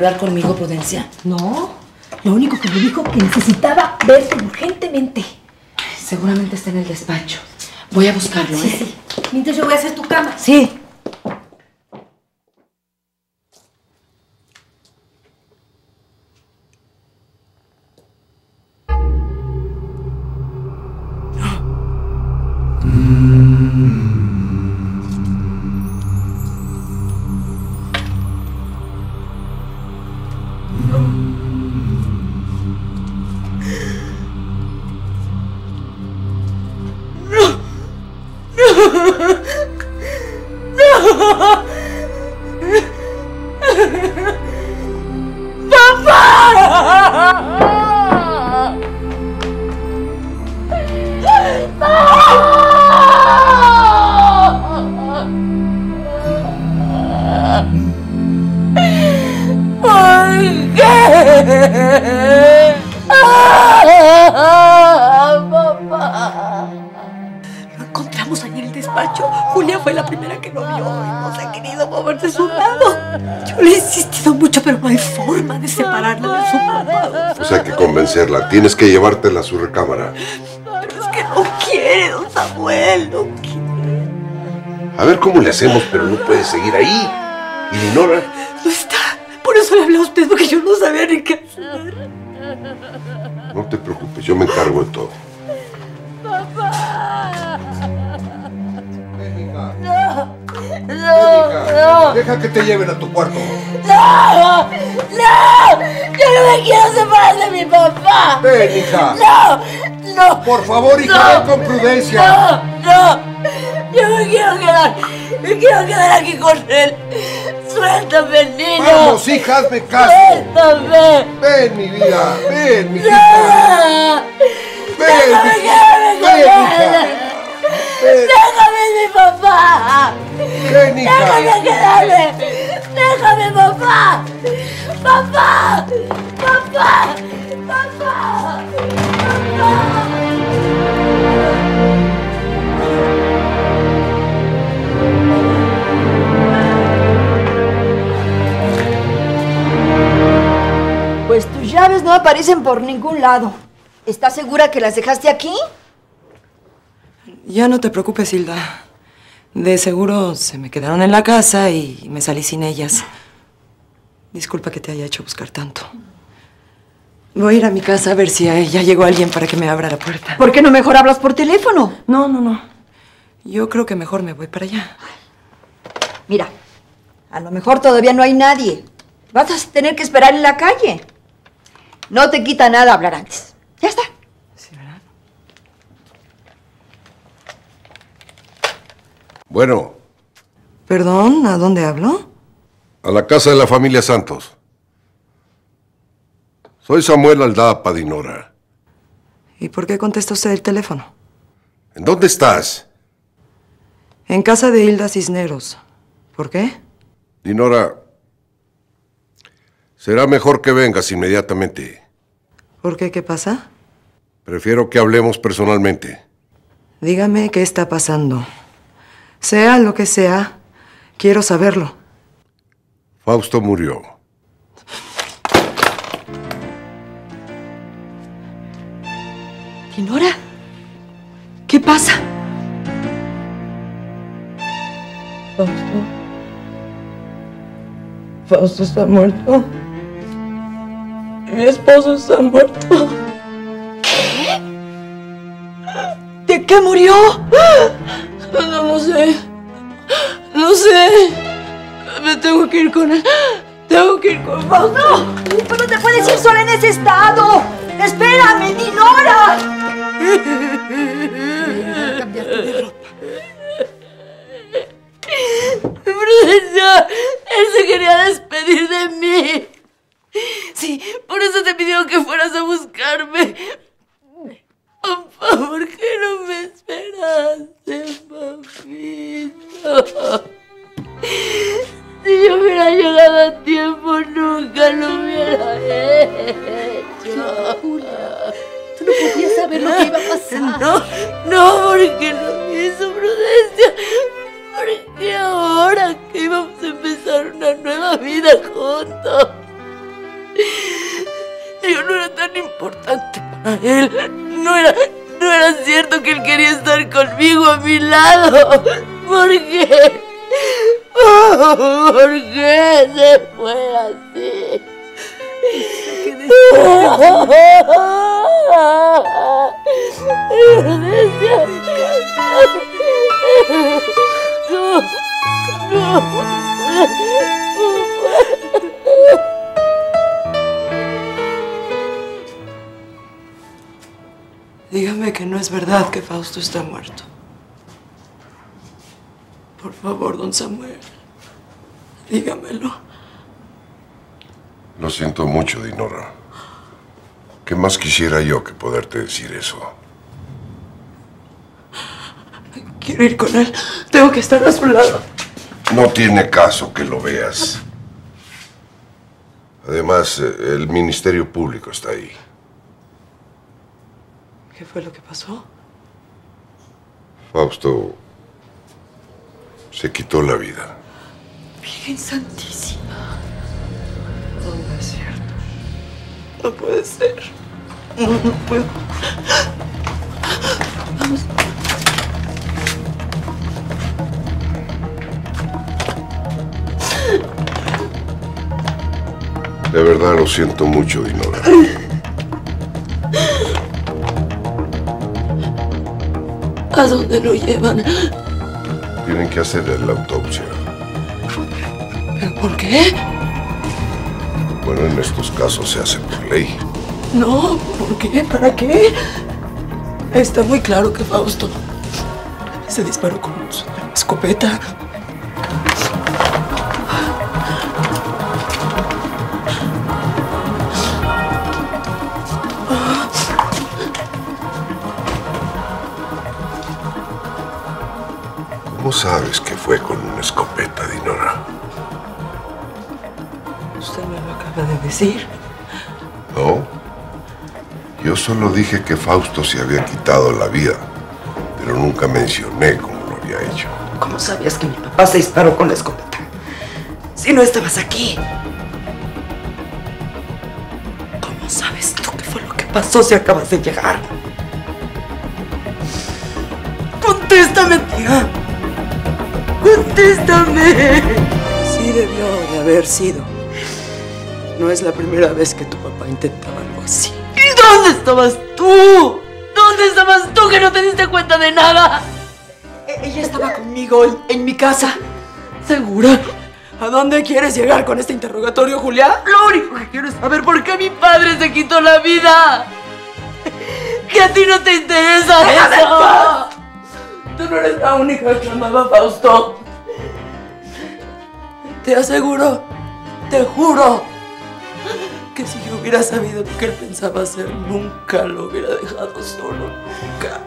hablar conmigo, Prudencia? No. Lo único que me dijo que necesitaba verte urgentemente. Seguramente está en el despacho. Voy a buscarlo, ¿eh? Sí, sí. Mientras yo voy a hacer tu cama. Sí. Lo encontramos ahí en el despacho. Julia fue la primera que lo vio mover de su lado. Yo le he insistido mucho, pero no hay forma de separarla de su papá. Pues hay que convencerla. Tienes que llevártela a su recámara. Pero es que no quiere, don Samuel, no quiere. A ver cómo le hacemos, pero no puede seguir ahí. ¿Y Dinora? No está. Por eso le hablé a usted, porque yo no sabía ni qué hacer. No te preocupes, yo me encargo de todo. No, Deja que te lleven a tu cuarto. ¡No! ¡No! ¡Yo no me quiero separar de mi papá! Ven, hija. ¡No! ¡No! Por favor, hija, No. ven con prudencia. ¡No! ¡No! ¡Yo me quiero quedar! ¡Me quiero quedar aquí con él! ¡Suéltame, niño! Vamos, hija, hazme caso. ¡Suéltame! Ven, mi vida, ven, mi hija. ¡No! Ven, ¡Déjame hija. quedarme con Ven, hija. ¡Déjame mi papá! Hija. ¡Déjame quedarme! ¡Déjame, papá! ¡Papá! ¡Papá! ¡Papá! Pues tus llaves no aparecen por ningún lado. ¿Estás segura que las dejaste aquí? Ya no te preocupes, Hilda. De seguro se me quedaron en la casa y me salí sin ellas. Disculpa que te haya hecho buscar tanto. Voy a ir a mi casa a ver si ya llegó alguien para que me abra la puerta. ¿Por qué no mejor hablas por teléfono? No, no, no. Yo creo que mejor me voy para allá. Mira, a lo mejor todavía no hay nadie. Vas a tener que esperar en la calle. No te quita nada hablar antes. Ya está. Bueno, Perdón, ¿a dónde hablo? a la casa de la familia Santos. Soy Samuel Aldapa Dinora. ¿Y por qué contesta usted el teléfono? ¿En dónde estás? En casa de Hilda Cisneros. ¿Por qué? Dinora, será mejor que vengas inmediatamente. ¿Por qué? ¿Qué pasa? Prefiero que hablemos personalmente. Dígame qué está pasando. Sea lo que sea, quiero saberlo. Fausto murió. Dinora, ¿qué pasa? Fausto. Fausto está muerto. Mi esposo está muerto. ¿De qué murió? No lo sé. No sé. Me tengo que ir con él. Tengo que ir con Fausto. ¡No! ¡Tú no te puedes ir sola en ese estado! ¡Espérame, Dinora! cambiarte de ropa. Prudencia, él se quería despedir de mí. Sí, por eso te pidió que fueras a buscarme. Él. No era, no era cierto que él quería estar conmigo a mi lado. ¿Por qué? ¿Por qué se fue así? No, no. Dígame que no es verdad que Fausto está muerto. Por favor, don Samuel. Dígamelo. Lo siento mucho, Dinora. ¿Qué más quisiera yo que poderte decir eso? Quiero ir con él. Tengo que estar a su lado. No tiene caso que lo veas. Además, eh, el Ministerio Público está ahí. ¿Qué fue lo que pasó? Fausto se quitó la vida. Virgen Santísima. No, no es cierto. No puede ser. No, no puedo. Vamos. De verdad lo siento mucho, Dinora. ¿A dónde lo llevan? Tienen que hacer la autopsia. ¿Pero por qué? Bueno, en estos casos se hace por ley. No, ¿por qué? ¿Para qué? Está muy claro que Fausto se disparó con su escopeta. Usted me lo acaba de decir. No. Yo solo dije que Fausto se había quitado la vida, pero nunca mencioné cómo lo había hecho. ¿Cómo sabías que mi papá se disparó con la escopeta? Si no estabas aquí. ¿Cómo sabes tú qué fue lo que pasó si acabas de llegar? Contéstame, tía. Contéstame. Sí debió de haber sido. No es la primera vez que tu papá intentaba algo así. ¿Y dónde estabas tú? ¿Dónde estabas tú que no te diste cuenta de nada? E- Ella estaba conmigo en, en mi casa. ¿Segura? ¿A dónde quieres llegar con este interrogatorio, Julia? Lo único que quiero es saber por qué mi padre se quitó la vida. Que a ti no te interesa ¡Déjame en eso. paz! Tú no eres la única que amaba a Fausto. Te aseguro, te juro, que si yo hubiera sabido lo que él pensaba hacer, nunca lo hubiera dejado solo, nunca.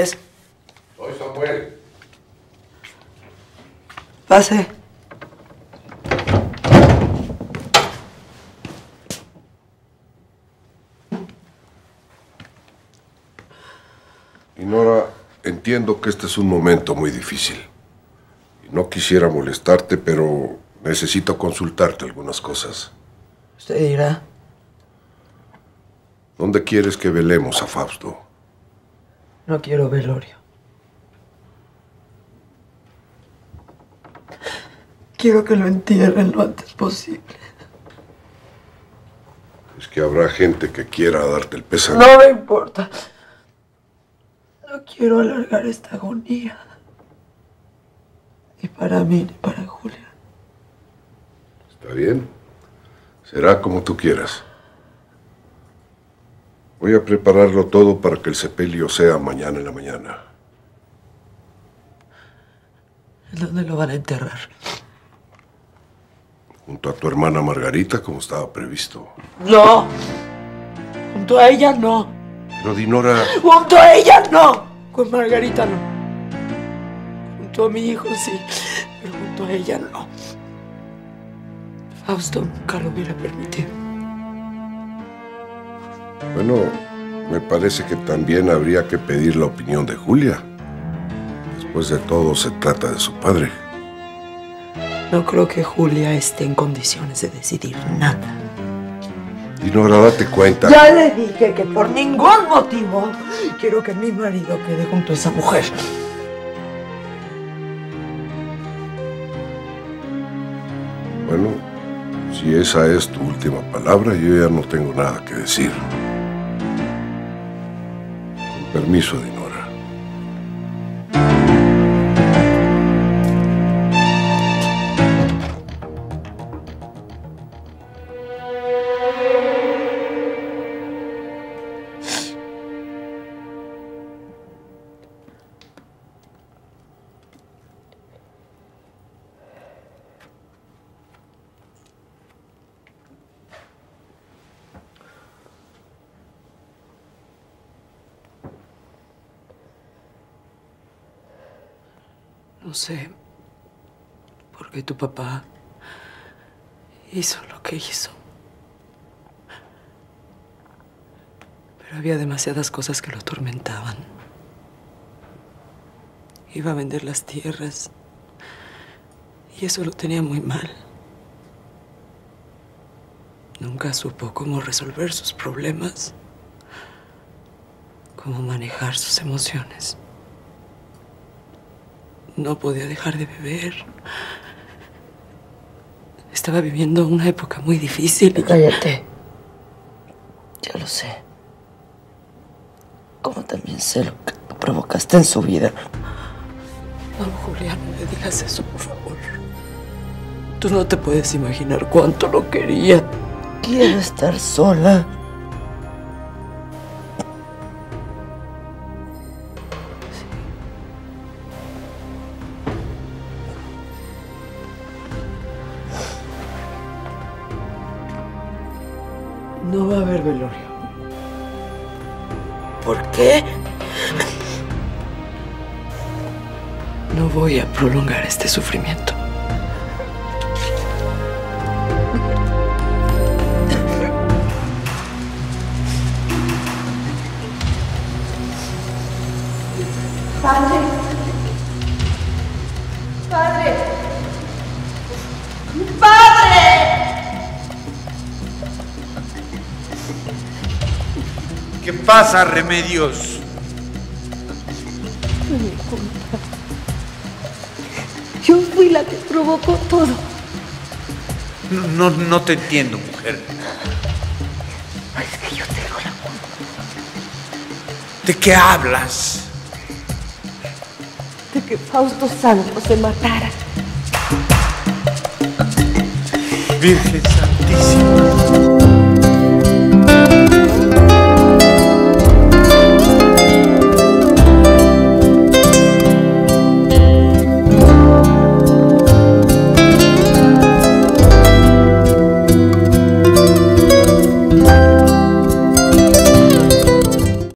Ramírez. Soy Samuel. Pase. Nora, entiendo que este es un momento muy difícil. No quisiera molestarte, pero necesito consultarte algunas cosas. Usted dirá. ¿Dónde quieres que velemos a Fausto? No quiero velorio. Quiero que lo entierren lo antes posible. Es que habrá gente que quiera darte el pésame. No me importa. No quiero alargar esta agonía. Ni para mí ni para Julia. ¿Está bien? Será como tú quieras. Voy a prepararlo todo para que el sepelio sea mañana en la mañana. ¿En dónde lo van a enterrar? Junto a tu hermana Margarita, como estaba previsto. No. Junto a ella no. Pero Dinora, Junto a ella no. Con Margarita no. Junto a mi hijo sí. Pero junto a ella no. Fausto nunca lo hubiera permitido. Bueno, me parece que también habría que pedir la opinión de Julia. Después de todo, se trata de su padre. No creo que Julia esté en condiciones de decidir nada. Dinora, date cuenta. Ya le dije que por ningún motivo quiero que mi marido quede junto a esa mujer. Bueno, si esa es tu última palabra, yo ya no tengo nada que decir. Permiso, Dinora. No sé por qué tu papá hizo lo que hizo. Pero había demasiadas cosas que lo atormentaban. Iba a vender las tierras y eso lo tenía muy mal. Nunca supo cómo resolver sus problemas, cómo manejar sus emociones. No podía dejar de beber. Estaba viviendo una época muy difícil. y- Cállate. Ya lo sé. Como también sé lo que tú provocaste en su vida. No, Julia, no me digas eso, por favor. Tú no te puedes imaginar cuánto lo quería. Quiero estar sola. Este sufrimiento. ¿Qué pasa, Remedios? Provocó todo. No, no, no te entiendo, mujer. Es que yo tengo la culpa. ¿De qué hablas? de que Fausto Santos se matara. Virgen Santísima.